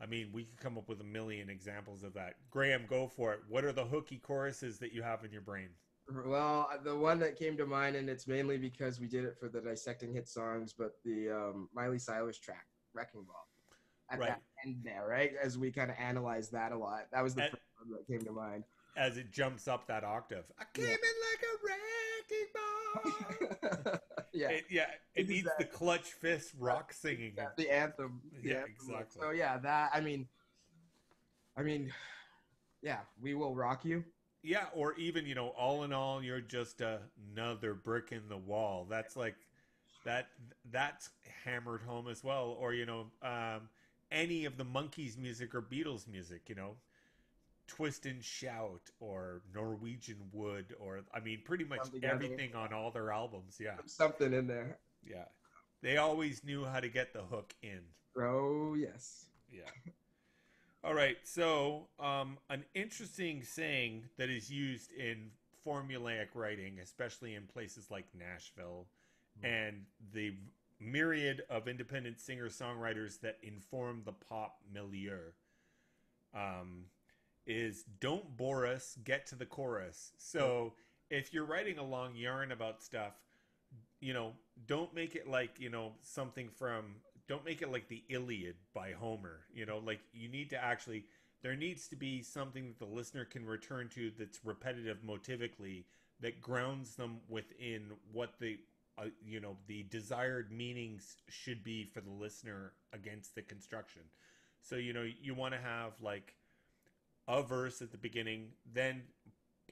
I mean, we could come up with a million examples of that. Graham, go for it. What are the hooky choruses that you have in your brain? Well, the one that came to mind, and it's mainly because we did it for the dissecting hit songs, but the um, Miley Cyrus track, "Wrecking Ball," at Right. that end there, right? As we kind of analyzed that a lot, that was the And- first one that came to mind. As it jumps up that octave. I came Yeah. in like a wrecking ball. yeah, It, yeah, it needs the clutch fist rock singing. yeah, the anthem. the Yeah, anthem. exactly. So yeah, that I mean, I mean, yeah, we will rock you Yeah, or even you know, all in all, you're just another brick in the wall. That's like that. That's hammered home as well. Or you know, um, any of the Monkees music or Beatles music. You know, Twist and Shout or Norwegian Wood or I mean, pretty much Something everything on all their albums. Yeah, Something in there. yeah. They always knew how to get the hook in. Oh yes. Yeah. All right. So, um, an interesting saying that is used in formulaic writing, especially in places like Nashville, and the myriad of independent singer songwriters that inform the pop milieu, um, is don't bore us, get to the chorus. So, if you're writing a long yarn about stuff, you know, don't make it like, you know, something from don't make it like the Iliad by Homer. You know, like you need to actually there needs to be something that the listener can return to that's repetitive motivically that grounds them within what the uh, you know the desired meanings should be for the listener against the construction. So you know you want to have like a verse at the beginning, then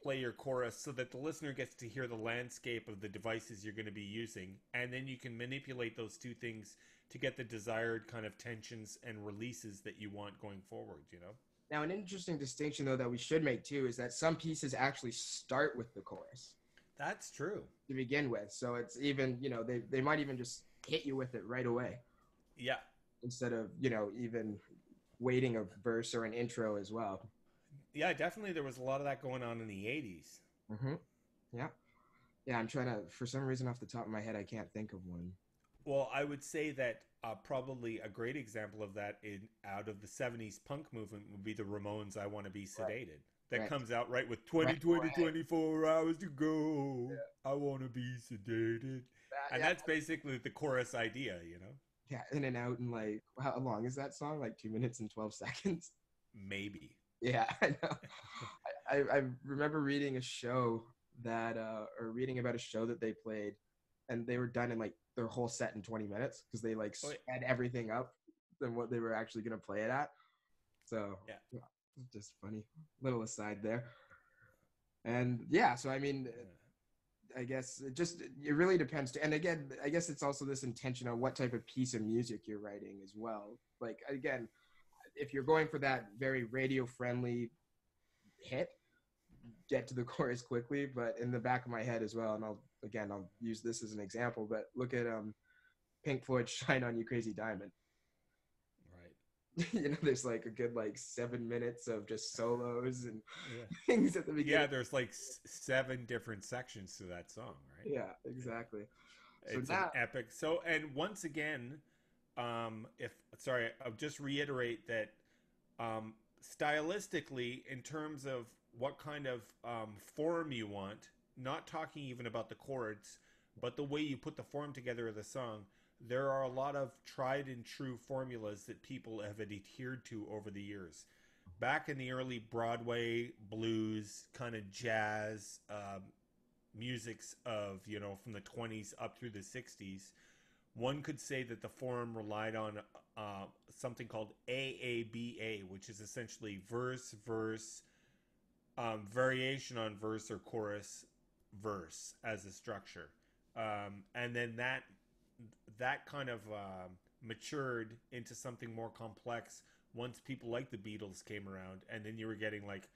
play your chorus so that the listener gets to hear the landscape of the devices you're going to be using and then you can manipulate those two things to get the desired kind of tensions and releases that you want going forward you know Now, an interesting distinction though that we should make too is that some pieces actually start with the chorus that's true to begin with. So it's even you know they they might even just hit you with it right away yeah instead of you know even waiting a verse or an intro as well. Yeah definitely there was a lot of that going on in the 80s Mm-hmm. Yeah. Yeah, I'm trying to. For some reason, off the top of my head, I can't think of one. well i would say that uh, probably a great example of that in out of the 70s punk movement would be the ramones i want to be sedated that Right. comes out right with 20 Right. 20 24 hours to go i want to be sedated Uh, and yeah, that's basically the chorus idea you know yeah, in and out and like how long is that song? Like two minutes and twelve seconds. maybe Yeah, I know. I, I, remember reading a show that, uh, or reading about a show that they played, and they were done in like their whole set in 20 minutes because they like Oh, sped everything up than what they were actually going to play it at. So, Yeah. just funny. Little aside there. And yeah, so I mean, I guess it just it really depends. And again, I guess it's also this intention on what type of piece of music you're writing as well. Like again, if you're going for that very radio friendly hit, get to the chorus quickly. But in the back of my head as well, and I'll again I'll use this as an example. But look at um, Pink Floyd's "Shine on You, Crazy Diamond." right you know, there's like a good like seven minutes of just solos and yeah, things at the beginning. yeah there's like s- seven different sections to that song right yeah, exactly. So it's now- an epic so and once again um if sorry i'll just reiterate that um stylistically in terms of what kind of um form you want not talking even about the chords but the way you put the form together of the song there are a lot of tried and true formulas that people have adhered to over the years. Back in the early broadway blues kind of jazz um, musics of you know from the 20s up through the 60s one could say that the form relied on uh, something called AABA, which is essentially verse, verse, um, variation on verse or chorus, verse as a structure, um, and then that that kind of um matured into something more complex once people like the Beatles came around, and then you were getting like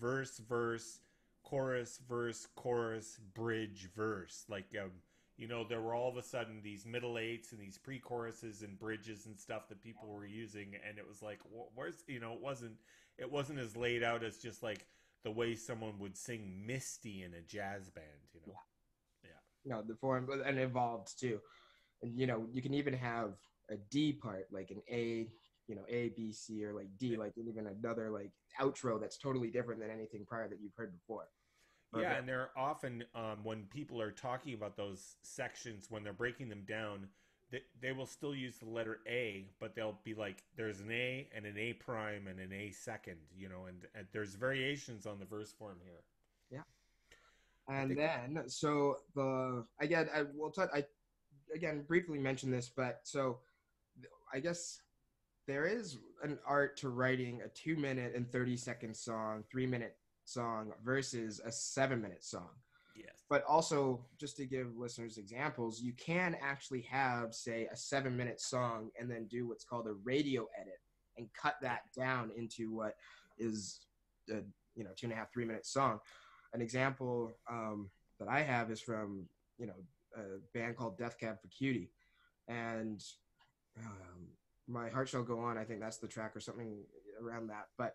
verse, verse, chorus, verse, chorus, bridge, verse. Like, um, you know, there were all of a sudden these middle eights and these pre-choruses and bridges and stuff that people were using, and it was like, where's, you know, it wasn't, it wasn't as laid out as just like the way someone would sing Misty in a jazz band, you know. Yeah. No, the form and it evolved too. And you know, you can even have a D part, like an A, you know, A, B, C, or like D, like even another like outro that's totally different than anything prior that you've heard before. Or Yeah, and they're often um, when people are talking about those sections when they're breaking them down, they, they will still use the letter A, but they'll be like, "There's an A and an A prime and an A second, you know, and, and there's variations on the verse form here. Yeah, and think- then, so the again, I will touch. I again briefly mention this, but so I guess there is an art to writing a two minute and thirty second song, three minute song versus a seven minute song. Yes. But also, just to give listeners examples, you can actually have, say, a seven minute song and then do what's called a radio edit and cut that down into what is a you know two and a half three minute song. An example um, that I have is from you know a band called Death Cab for Cutie, and um, my heart shall go on. I think that's the track or something around that. But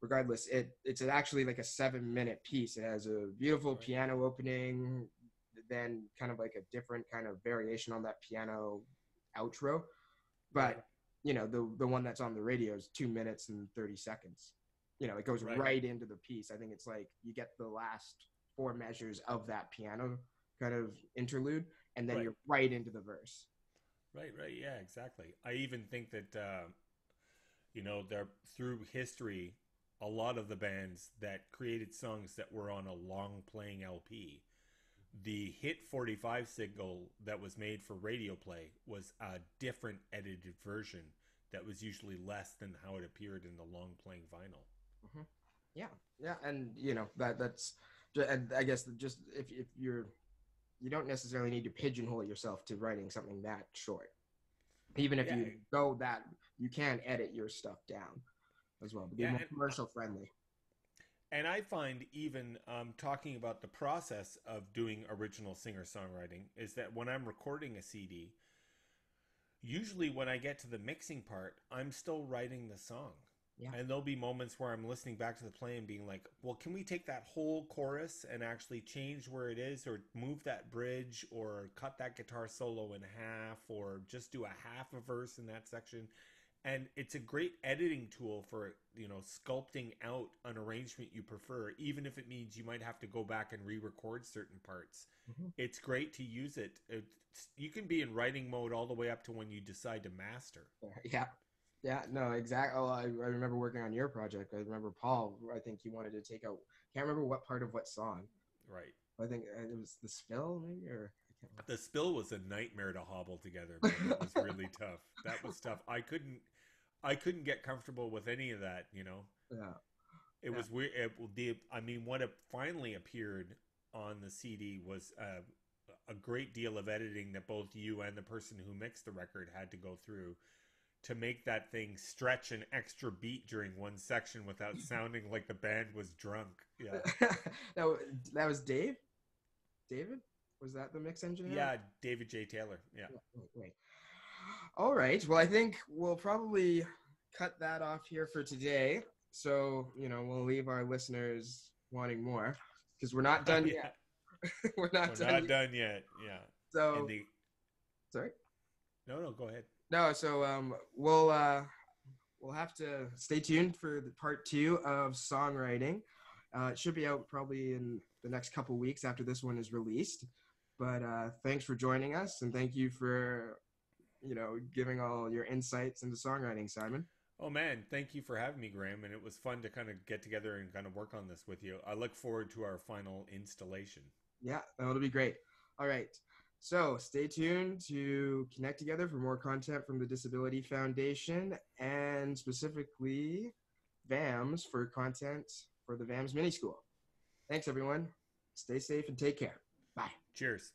regardless, it it's actually like a seven minute piece. It has a beautiful Right. piano opening, then kind of like a different kind of variation on that piano outro. But you know, the the one that's on the radio is two minutes and thirty seconds. You know, it goes Right. right, into the piece. I think it's like you get the last four measures of that piano kind of interlude, and then Right. you're right into the verse. Right, right, yeah, exactly. I even think that uh, you know, there through history, a lot of the bands that created songs that were on a long playing LP, the hit 45 single that was made for radio play was a different edited version that was usually less than how it appeared in the long playing vinyl. Mm-hmm. Yeah, yeah, and you know that that's, and I guess just if if you're, you don't necessarily need to pigeonhole yourself to writing something that short. Even if Yeah. you go that, you can edit your stuff down as well, be Yeah, more and- commercial friendly. And I find even um, talking about the process of doing original singer songwriting is that when I'm recording a CD, usually when I get to the mixing part, I'm still writing the song. Yeah. And there'll be moments where I'm listening back to the play and being like, well, can we take that whole chorus and actually change where it is, or move that bridge, or cut that guitar solo in half, or just do a half a verse in that section? And it's a great editing tool for you know sculpting out an arrangement you prefer even if it means you might have to go back and re-record certain parts Mhm. it's great to use it it's, you can be in writing mode all the way up to when you decide to master Yeah, yeah, no, exactly. Oh, I, I remember working on your project. I remember Paul. I think he wanted to take out. Can't remember what part of what song. right I think it was the spill, maybe, or I can't remember. The spill was a nightmare to hobble together it was really tough that was tough i couldn't i couldn't get comfortable with any of that you know yeah. It Yeah. was weird. It, the, I mean, what it finally appeared on the CD was uh, a great deal of editing that both you and the person who mixed the record had to go through to make that thing stretch an extra beat during one section without sounding like the band was drunk. Yeah, that, that was Dave. David was that the mix engineer? yeah, David J. Taylor. Yeah, wait, wait. All right. Well, I think we'll probably cut that off here for today. So you know, we'll leave our listeners wanting more because we're not done yet. we're not We're done. not yet. done yet. Yeah, So the sorry. no, no, go ahead. No, so um, we'll uh, we'll have to stay tuned for the part two of songwriting. Uh, it should be out probably in the next couple weeks after this one is released. But uh, thanks for joining us, and thank you for you know giving all your insights into songwriting, Simon. Oh man, thank you for having me, Graham. And it was fun to kind of get together and kind of work on this with you. I look forward to our final installation. Yeah, that'll be great. All right. So stay tuned to connect together for more content from the Disability Foundation and specifically VAMS for content for the VAMS Mini School. Thanks, everyone. Stay safe and take care. Cheers.